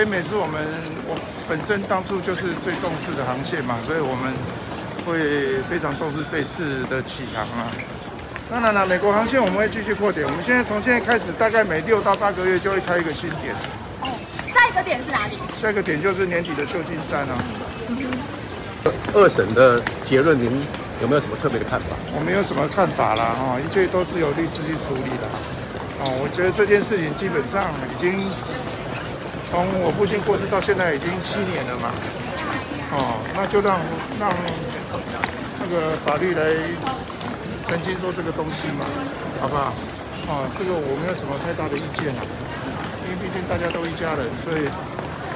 北美是我们我本身当初就是最重视的航线嘛，所以我们会非常重视这次的起航啊。当然了，美国航线我们会继续扩点。我们现在从现在开始，大概每六到八个月就会开一个新点。哦，下一个点是哪里？下一个点就是年底的旧金山啊。二审的结论，您有没有什么特别的看法？我没有什么看法啦，哈，一切都是由律师去处理的。哦，我觉得这件事情基本上已经。从我父亲过世到现在已经七年了嘛，哦，那就让让那个法律来澄清说这个东西嘛，好不好？哦，这个我没有什么太大的意见啊，因为毕竟大家都一家人，所以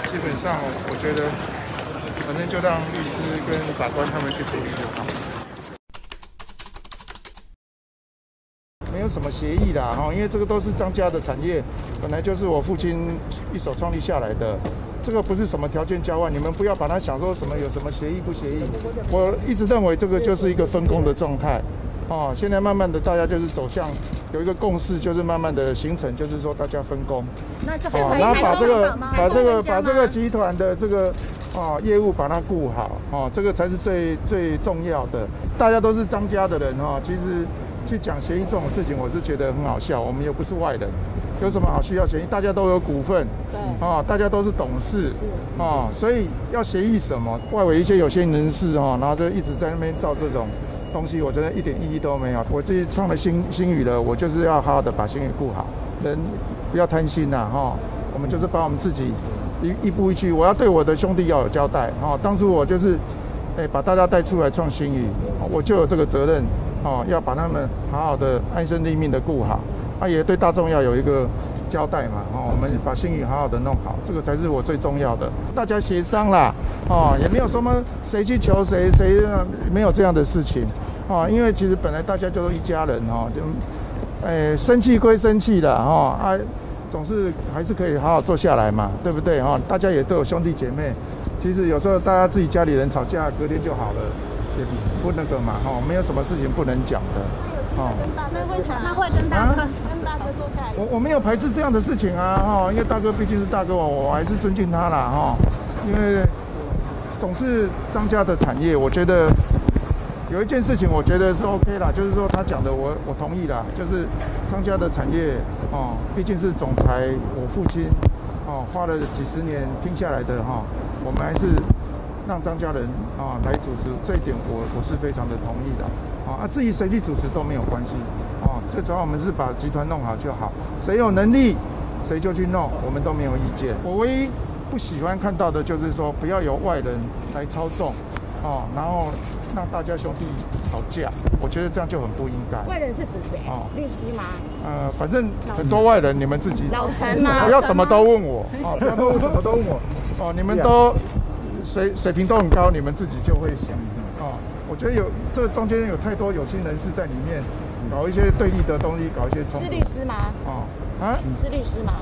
基本上我觉得，反正就让律师跟法官他们去处理就好。没有什么协议啦，哈，因为这个都是张家的产业，本来就是我父亲一手创立下来的，这个不是什么条件交换，你们不要把它想说什么有什么协议不协议，我一直认为这个就是一个分工的状态，哦，现在慢慢的大家就是走向有一个共识，就是慢慢的形成，就是说大家分工，哦，然后把这个把这个把这个集团的这个哦业务把它顾好，哦，这个才是最最重要的，大家都是张家的人哈，其实。去讲协议这种事情，我是觉得很好笑。我们又不是外人，有什么好需要协议？大家都有股份，对，啊，大家都是董事，啊，所以要协议什么？外围一些有些人士哈，然后就一直在那边造这种东西，我真的一点意义都没有。我自己创了新新宇了，我就是要好好的把新宇顾好，人不要贪心呐，哈。我们就是把我们自己一一步一趋，我要对我的兄弟要有交代，哈。当初我就是，哎，把大家带出来创新宇，我就有这个责任。哦，要把他们好好的安身立命的顾好，啊，也对大众要有一个交代嘛。哦，我们把信誉好好的弄好，这个才是我最重要的。大家协商啦，哦，也没有什么谁去求谁，谁没有这样的事情，哦，因为其实本来大家就是一家人哦，就，哎，生气归生气的哈，啊，总是还是可以好好坐下来嘛，对不对哈？大家也都有兄弟姐妹，其实有时候大家自己家里人吵架，隔天就好了。也不那个嘛，哦，没有什么事情不能讲的，哦。那会他会跟大哥跟大哥坐下来。我我没有排斥这样的事情啊，哈，因为大哥毕竟是大哥，我我还是尊敬他啦，哈。因为总是张家的产业，我觉得有一件事情，我觉得是 OK 啦，就是说他讲的，我我同意啦，就是张家的产业，哦，毕竟是总裁，我父亲，哦，花了几十年拼下来的哈，我们还是。让张家人啊来主持，这一点我我是非常的同意的啊。至于谁去主持都没有关系啊，最主要我们是把集团弄好就好。谁有能力，谁就去弄，我们都没有意见。我唯一不喜欢看到的就是说，不要有外人来操纵啊，然后让大家兄弟吵架。我觉得这样就很不应该。外人是指谁？哦，律师吗？呃，反正很多外人，你们自己老陈吗？不要什么都问我啊，不要问什么都问我哦，你们都。水水平都很高，你们自己就会想啊。我觉得有这中间有太多有心人士在里面搞一些对立的东西，搞一些冲突。是律师吗？哦啊，是律师吗？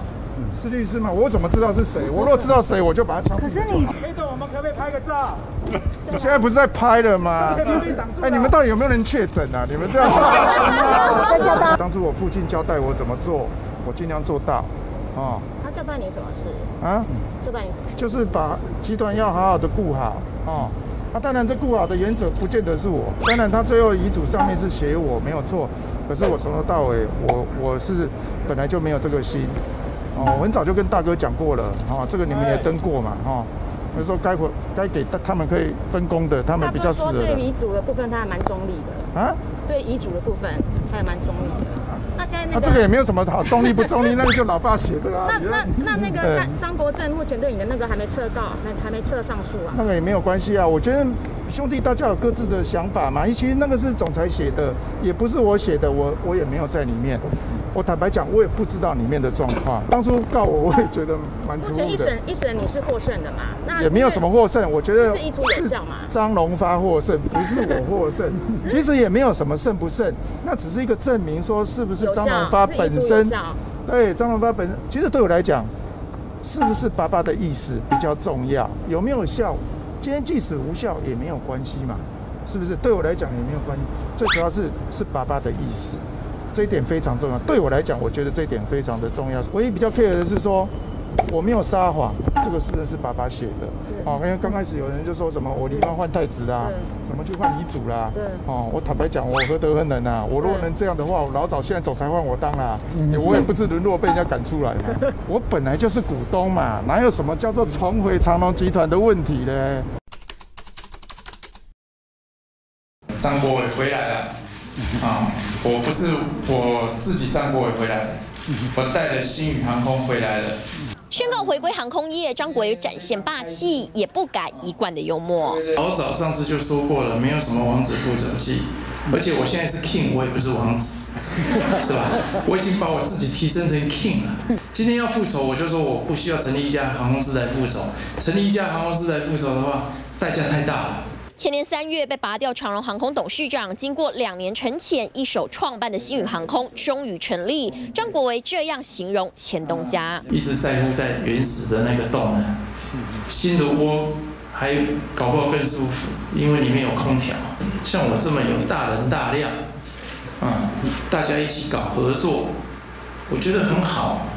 是律师吗？我怎么知道是谁？我若知道谁，我就把他枪毙。可是你，黑总，我们可不可以拍个照？现在不是在拍了吗？哎，你们到底有没有人确诊啊？你们这样。当初我父亲交代我怎么做，我尽量做到。哦。他交代你什么事？啊？就是把集团要好好的顾好哦。那当然，这顾好的原则不见得是我。当然，他最后遗嘱上面是写我没有错，可是我从头到尾，我我是本来就没有这个心哦。我很早就跟大哥讲过了哦，这个你们也争过嘛哈。他说该回该给他们可以分工的，他们比较适合。对遗嘱的部分，他还蛮中立的啊。对遗嘱的部分，他也蛮中立的。那这个也没有什么好中立不中立，那个就老爸写的啊。那那那那个张张国正目前对你的那个还没撤告，还还没撤上诉啊？那个也没有关系啊，我觉得兄弟大家有各自的想法嘛。其实那个是总裁写的，也不是我写的，我我也没有在里面。我坦白讲，我也不知道里面的状况。当初告我，我也觉得蛮突兀的。一审一审你是获胜的嘛？那也没有什么获胜，我觉得是一出有效嘛。张龙发获胜，不是我获胜。其实也没有什么胜不胜，那只是一个证明，说是不是张龙发本身？对，张龙发本身，其实对我来讲，是不是爸爸的意思比较重要？有没有效？今天即使无效也没有关系嘛？是不是？对我来讲也没有关系，最主要是是爸爸的意思。这一点非常重要，对我来讲，我觉得这一点非常的重要。唯一比较 care 的是说，我没有撒谎，这个诗是爸爸写的。哦，因为刚开始有人就说什么我离婚换太子啦，怎么去换遗嘱啦？对。哦，我坦白讲，我何德何能啊？我如果能这样的话，我老早现在总裁换我当啦。我也不是沦落被人家赶出来嘛。我本来就是股东嘛，哪有什么叫做重回长隆集团的问题呢？张国伟回来了啊！我不是我自己张国伟回来了，我带着新宇航空回来了。宣告回归航空业，张国伟展现霸气，也不改一贯的幽默。老早上次就说过了，没有什么王子复仇记，而且我现在是 king，我也不是王子，是吧？我已经把我自己提升成 king 了。今天要复仇，我就说我不需要成立一家航空公司来复仇，成立一家航空公司来复仇的话，代价太大了。前年三月被拔掉长荣航空董事长，经过两年沉潜，一手创办的新宇航空终于成立。张国维这样形容前东家：一直在乎在原始的那个洞呢，新的窝还搞不好更舒服，因为里面有空调。像我这么有大人大量，啊，大家一起搞合作，我觉得很好，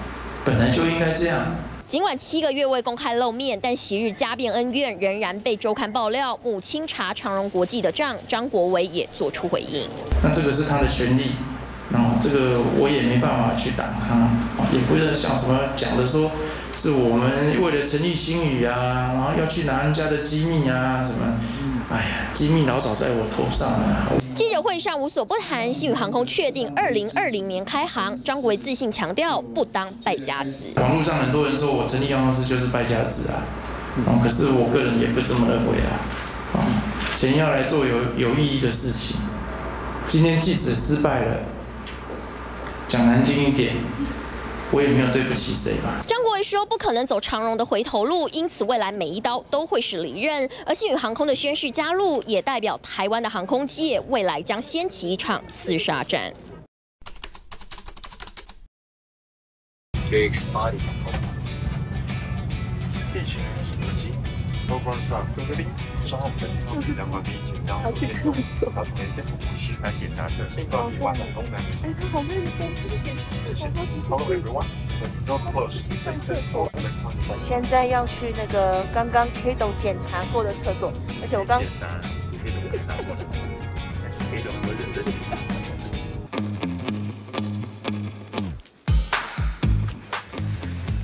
本来就应该这样。尽管七个月未公开露面，但昔日家变恩怨仍然被周刊爆料。母亲查长荣国际的账，张国伟也做出回应。那这个是他的权利，啊，这个我也没办法去挡他，也不是像什么讲的说，是我们为了成立新宇啊，然后要去拿人家的机密啊什么。哎呀，机密老早在我头上了。记者会上无所不谈，新宇航空确定二零二零年开航。张国伟自信强调，不当败家子。网络上很多人说我成立航空公司就是败家子啊，哦，可是我个人也不这么认为啊。啊，钱要来做有有意义的事情。今天即使失败了，讲难听一点。我也没有对不起谁吧。张国维说不可能走长荣的回头路，因此未来每一刀都会是离刃。而新宇航空的宣誓加入，也代表台湾的航空界未来将掀起一场厮杀战。要去厕所。他同时服务师来检查车身高以外的功能。哎，他好认真，他是检查车身高以上。上厕所。我现在要去那个刚刚 Kido 检查过的厕所，而且我刚。检查，K 董检查过了。K 董我认真。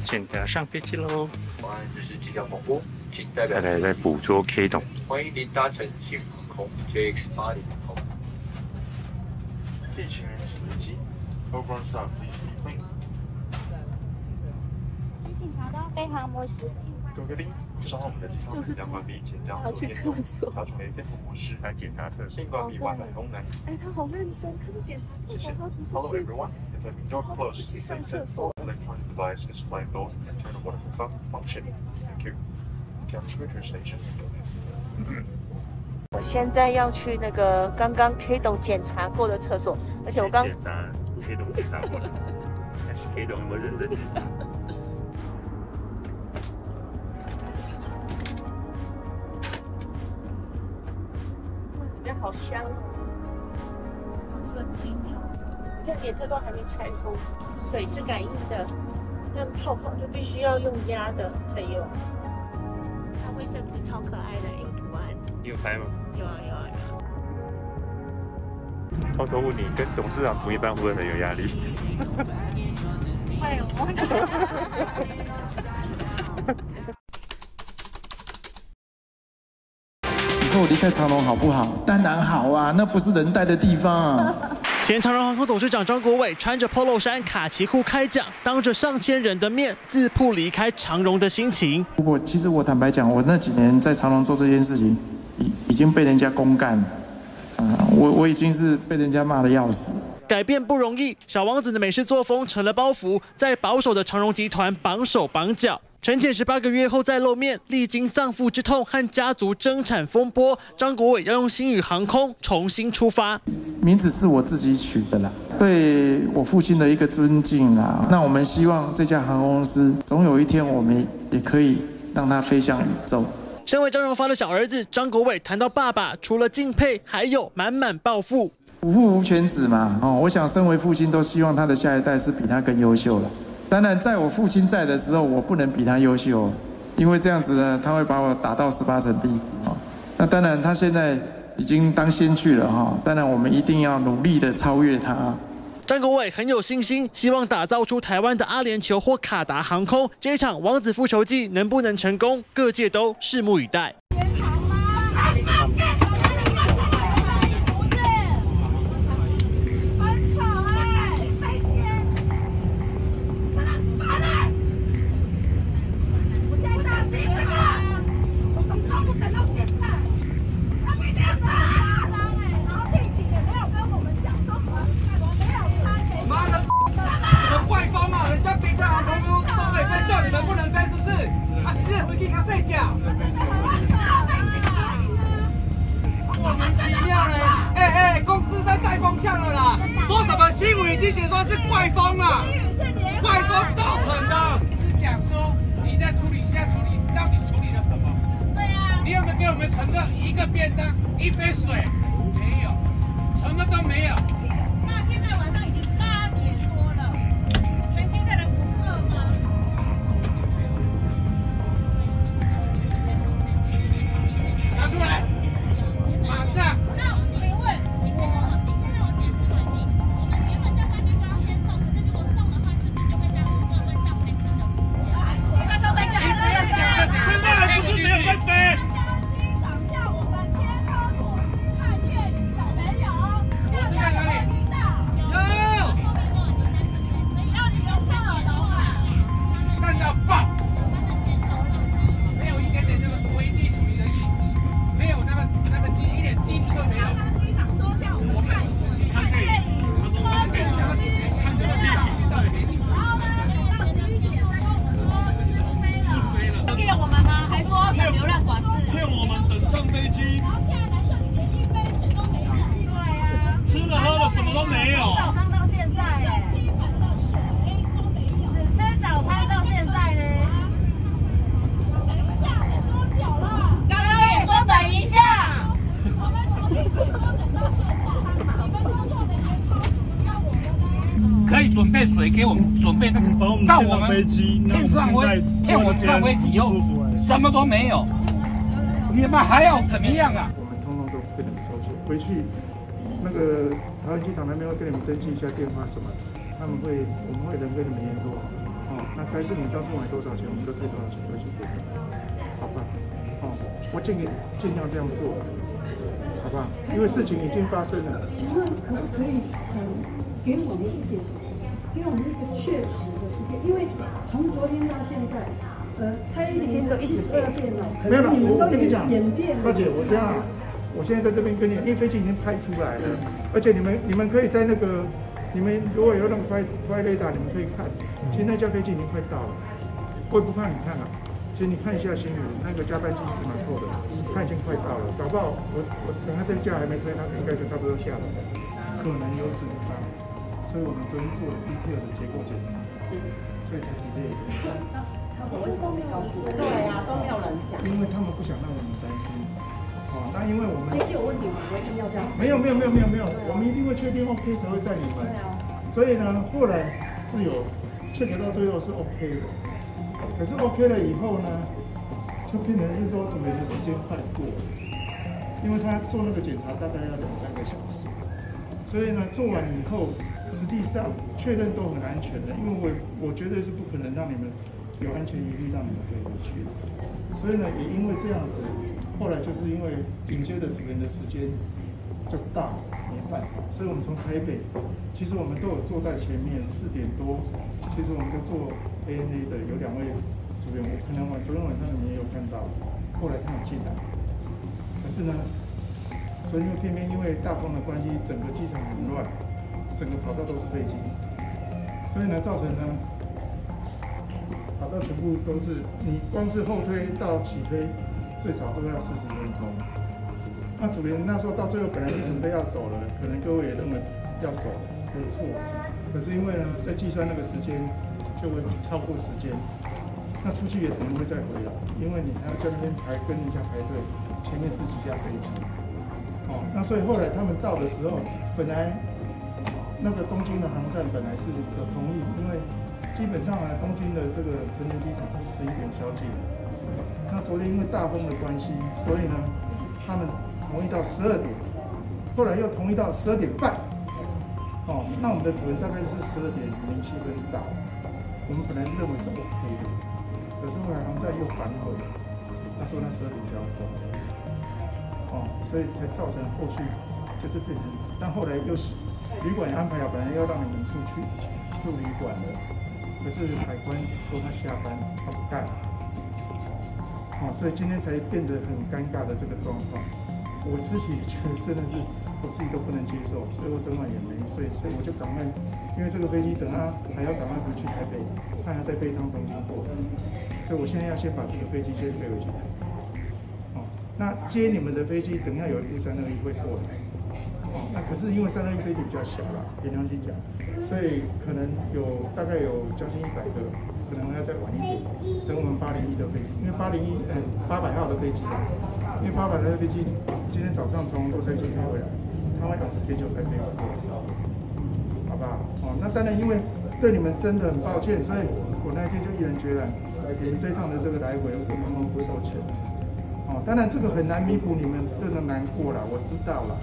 现在上飞机喽！晚安，这是机长广播，请代表。太太在捕捉 K 董。欢迎您搭乘幸福。JX 八零空，地勤司机，Over South 飞行。提醒查到飞行模式。各位宾，稍后我们的机舱即将关闭，请将要去厕所。调整为飞行模式来检查测试关闭外卖功能。哎，他好认真，他是检查厕所，他不是。Hello everyone, the door closed. Electronic device display both internal water pump function. Thank you. 我现在要去那个刚刚 K 董检查过的厕所，而且我刚检查 K 董检查过了，K 董我认真检查。里面好香，好纯净哦！看连这都还没拆封，水是感应的，那泡泡就必须要用压的才有。它卫生纸超可爱的 A 图案，你有拍吗？有啊有啊有。偷偷问你，跟董事长同一班会不会很有压力？会哦。你说我离开长隆好不好？当然好啊，那不是人待的地方。前长荣航空董事长张国伟穿着 Polo 衫、卡其裤开讲，当着上千人的面自曝离开长荣的心情。不过，其实我坦白讲，我那几年在长荣做这件事情。已已经被人家公干，啊，我我已经是被人家骂的要死。改变不容易，小王子的美式作风成了包袱，在保守的长荣集团绑手绑脚。沉潜十八个月后再露面，历经丧父之痛和家族争产风波，张国伟要用新宇航空重新出发。名字是我自己取的啦，对我父亲的一个尊敬啦。那我们希望这家航空公司总有一天我们也可以让它飞向宇宙。身为张荣发的小儿子，张国伟谈到爸爸，除了敬佩，还有满满抱负。无父无犬子嘛，哦，我想身为父亲都希望他的下一代是比他更优秀了。当然，在我父亲在的时候，我不能比他优秀，因为这样子呢，他会把我打到十八层地狱啊。那当然，他现在已经当先去了哈。当然，我们一定要努力的超越他。张国伟很有信心，希望打造出台湾的阿联酋或卡达航空。这一场王子复仇记能不能成功，各界都拭目以待。一个便当一杯水。可以准备水给我们准备那个，到我们骗上飞骗我们上飞机以后，什么都没有，你们还要怎么样啊？我们通通都跟你们收钱，回去那个台湾机场那边会跟你们登记一下电话什么，他们会我们会人跟你们联络，哦，那该是你当初买多少钱，我们都退多少钱回去给你，好吧？哦，我尽力尽量这样做，好吧？因为事情已经发生了。请问可不可以嗯给我们一点？给我们一个确实的时间，因为从昨天到现在，呃，蔡依林的七十二变了，没有了。我跟你讲，演变。大姐，我这样，我现在在这边跟你，因为飞机已经拍出来了，而且你们你们可以在那个，你们如果有那个 fly fly radar，你们可以看，其实那架飞机已经快到了。我也不怕你看了，其实你看一下新闻，那个加班机时蛮错的，它已经快到了，搞不好我我等下这架还没飞，它应该就差不多下来了，可能有损伤。所以我们昨天做了 detail 的结构检查，是，所以才提这个。他为什么没告诉我？对啊，都没有人讲。因为他们不想让我们担心。哦，那因为我们飞机有问题，我一定要这样。没有没有没有没有没有，我们一定会确定 OK 才会载你们。对啊。所以呢，后来是有确定到最后是 OK 的，可是 OK 了以后呢，就变成是说准备的时间快过，因为他做那个检查大概要两三个小时。所以呢，做完以后，实际上确认都很安全的，因为我我绝对是不可能让你们有安全疑虑，让你们可以回去的。所以呢，也因为这样子，后来就是因为紧接着主人的时间就到没办法，所以我们从台北，其实我们都有坐在前面，四点多，其实我们都做 ANA 的，有两位主人，我可能晚昨天晚上你们也有看到，后来他们进来，可是呢。所以因为偏偏因为大风的关系，整个机场很乱，整个跑道都是飞机，所以呢，造成呢跑道全部都是你光是后推到起飞，最少都要四十分钟。那主人那时候到最后本来是准备要走了，可能各位也认为要走没错，可是因为呢在计算那个时间就会超过时间，那出去也可能会再回来，因为你还要在那边排跟人家排队，前面十几架飞机。那所以后来他们到的时候，本来那个东京的航站本来是有同意，因为基本上呢，东京的这个成田机场是十一点宵禁。那昨天因为大风的关系，所以呢，他们同意到十二点，后来又同意到十二点半。哦，那我们的主人大概是十二点零七分到，我们本来是认为是 OK 的，可是后来航站又反悔，他说那十二点就要走，哦，所以才造成后续就是变成，但后来又是旅馆安排好，本来要让你们出去住旅馆的，可是海关说他下班他不干，哦，所以今天才变得很尴尬的这个状况，我自己觉得真的是。我自己都不能接受，所以我整晚也没睡，所以我就赶快，因为这个飞机等他还要赶快回去台北，他在飞趟东京过，所以我现在要先把这个飞机先飞回去。哦，那接你们的飞机，等一下有一部三二一会过来。哦，那可是因为三二一飞机比较小了，凭良心讲，所以可能有大概有将近一百个，可能要再晚一点，等我们八零一的飞机，因为八零一嗯八百号的飞机，因为八百号的飞机今天早上从洛杉矶飞回来。他会等 schedule 再飞过来，好不好？哦，那当然，因为对你们真的很抱歉，所以我那天就毅然决然，你们这一趟的这个来回，我们不收钱。哦，当然这个很难弥补你们的难过了，我知道了，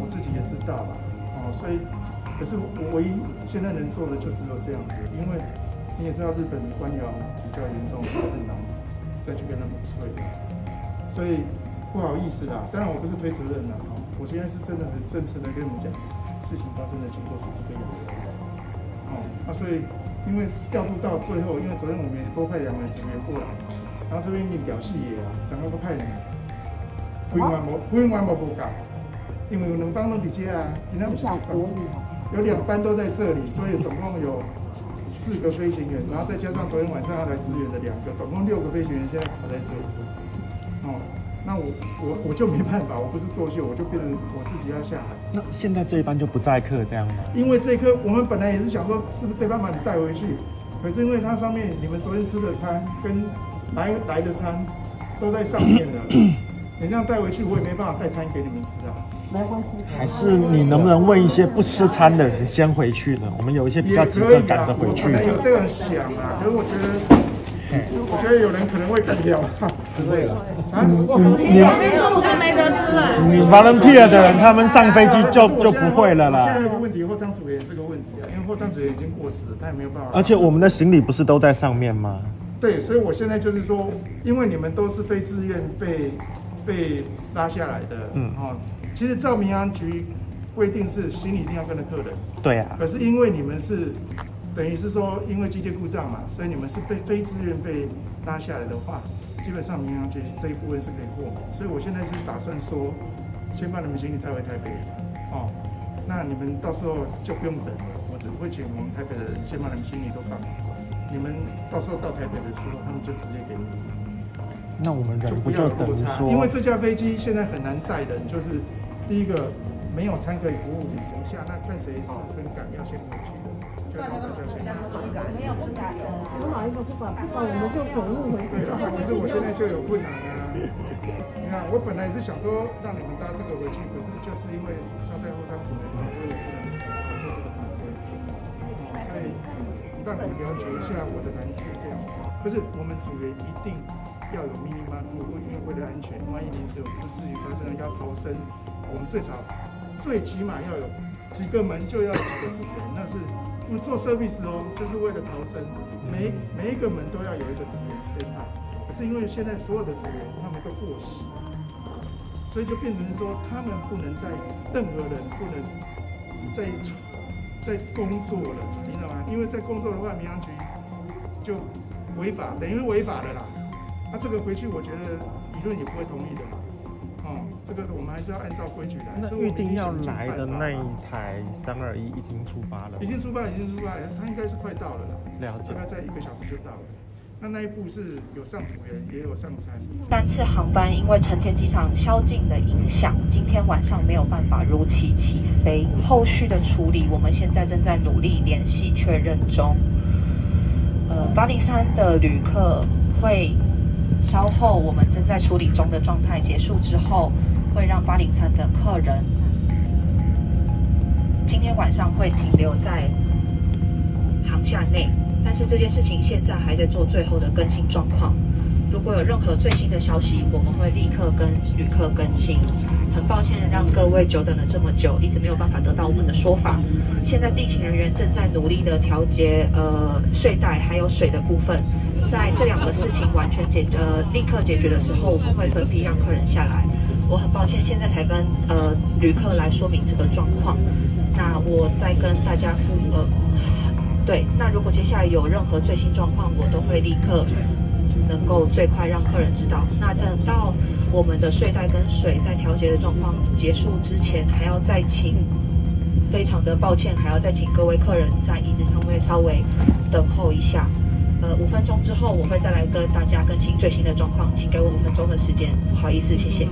我自己也知道了。哦，所以，可是我唯一现在能做的就只有这样子，因为你也知道日本官僚比较严重，很难再去跟他们催，所以不好意思啦。当然我不是推责任啦。我现在是真的很真诚的跟你们讲，事情发生的经过是这个样子。哦，啊，所以因为调度到最后，因为昨天我们也多派两位职员过来，然后这边已经表示也啊，怎么不派人？飞完无，飞完无不搞，因为有两班都直接啊，今天不是一班，有两班都在这里，所以总共有四个飞行员，然后再加上昨天晚上要来支援的两个，总共六个飞行员现在卡在这里。哦。那我我我就没办法，我不是作秀，我就变成我自己要下海。那现在这一班就不载客这样吗？因为这一颗我们本来也是想说，是不是这班把你带回去？可是因为它上面你们昨天吃的餐跟来来的餐都在上面了，你这样带回去，我也没办法带餐给你们吃啊。没关系。还是你能不能问一些不吃餐的人先回去呢？我们有一些比较急着赶着回去。可能有这样想啊，可是我觉得。我觉得有人可能会干掉，不会了啊！你你中午就没得吃了。你 volunteer 的人，他们上飞机就就不会了啦。现在有个问题，货仓组员也是个问题啊，因为货仓组员已经过时，他也没有办法。而且我们的行李不是都在上面吗？对，所以我现在就是说，因为你们都是非自愿被被拉下来的，嗯哦，其实照民安局规定是行李一定要跟着客人。对啊。可是因为你们是。等于是说，因为机械故障嘛，所以你们是被非自愿被拉下来的话，基本上民安局这一部分是可以豁免。所以我现在是打算说，先把你们行李带回台北，哦，那你们到时候就不用等了，我只会请我们台北的人先把你们行李都放。你们到时候到台北的时候，他们就直接给你。那我们就不要落差，因为这架飞机现在很难载人，就是第一个没有餐可以服务你，等下那看谁是分赶要先回去的。没有不敢的，不好意思，不管不管，我们就走路回去。对啊，可是我现在就有困难啊。你看，我本来是想说让你们搭这个回去，可是就是因为他在后舱组的，我也不能做这个反对。哦，所以让你了解一下我的难处这样子。不是，我们组员一定要有密密麻麻，因为为了安全，万一临时有出事情发生了要逃生，我们最少最起码要有几个门就要几个组员，那是。不做 service 哦，就是为了逃生。每每一个门都要有一个组员 stand by。可是因为现在所有的组员他们都过时，所以就变成说他们不能再任何人不能再在工作了，你知道吗？因为在工作的话，民航局就违法，等于违法的啦。那这个回去，我觉得舆论也不会同意的嘛。哦，这个我们还是要按照规矩来。那预定要来的那一台三二一已经出发了。已经出发，已经出发，它应该是快到了啦。了解。大概在一个小时就到了。那那一部是有上组员，也有上餐。单次航班因为成田机场宵禁的影响，今天晚上没有办法如期起飞。后续的处理，我们现在正在努力联系确认中。呃，八零三的旅客会。稍后我们正在处理中的状态结束之后，会让八零三的客人今天晚上会停留在航厦内，但是这件事情现在还在做最后的更新状况。如果有任何最新的消息，我们会立刻跟旅客更新。很抱歉让各位久等了这么久，一直没有办法得到我们的说法。现在地勤人员正在努力的调节呃睡袋还有水的部分，在这两个事情完全解呃立刻解决的时候，我们会分批让客人下来。我很抱歉现在才跟呃旅客来说明这个状况。那我再跟大家复呃对，那如果接下来有任何最新状况，我都会立刻。能够最快让客人知道。那等到我们的睡袋跟水在调节的状况结束之前，还要再请，非常的抱歉，还要再请各位客人在椅子上面稍微等候一下。呃，五分钟之后我会再来跟大家更新最新的状况，请给我五分钟的时间，不好意思，谢谢。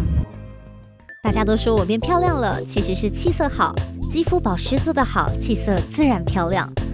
大家都说我变漂亮了，其实是气色好，肌肤保湿做得好，气色自然漂亮。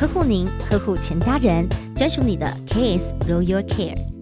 呵护您，呵护全家人，专属你的 KS Royal Care。